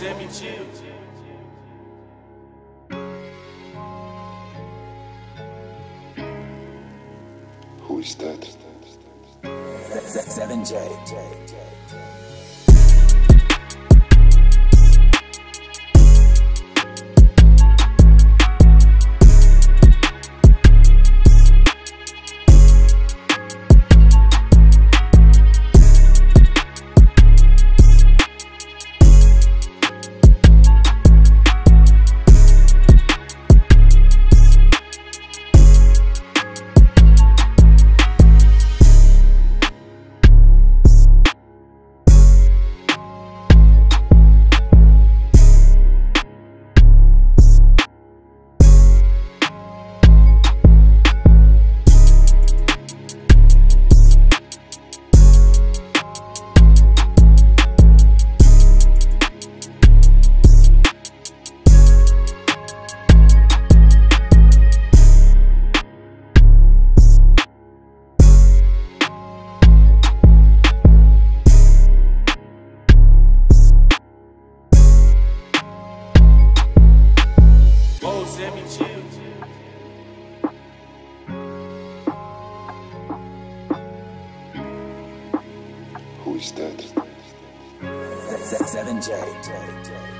send me chills. Who is that? 7J. Who is that? 7J.